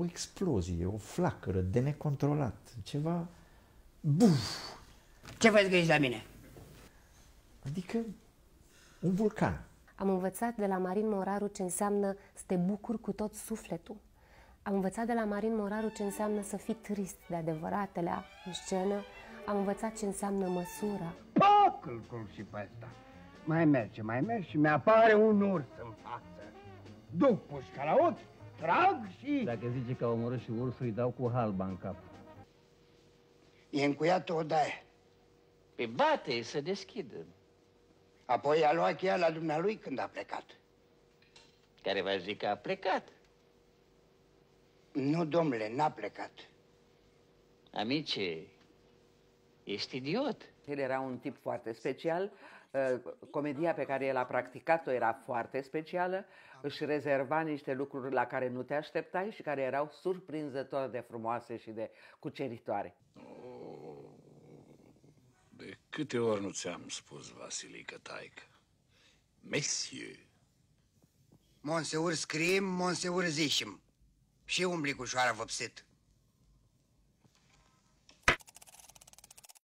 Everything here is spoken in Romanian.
O explozie, o flacără de necontrolat, ceva... Buf! Ce vă gândit la mine? Adică un vulcan. Am învățat de la Marin Moraru ce înseamnă să te bucuri cu tot sufletul. Am învățat de la Marin Moraru ce înseamnă să fii trist de adevăratele în scenă. Am învățat ce înseamnă măsura. Poc îl și pe ăsta. Mai merge, mai merge și mi-apare un urs în față. Duc pușca la ochi, trag și... Dacă zice că a omorât și ursul, îi dau cu halba în cap. E încuiat o daie. Pe bate să deschidă. Apoi a luat cheia la dumnealui când a plecat. Care va zic că a plecat. Nu, domnule, n-a plecat. Amice, ești idiot. El era un tip foarte special, uh, comedia pe care el a practicat-o era foarte specială, își rezerva niște lucruri la care nu te așteptai și care erau surprinzător de frumoase și de cuceritoare. De câte ori nu ți-am spus, Vasilică, taică? Monsieur. Monseur scrim, monseur zișim. Și umbli cu șoara vopsit.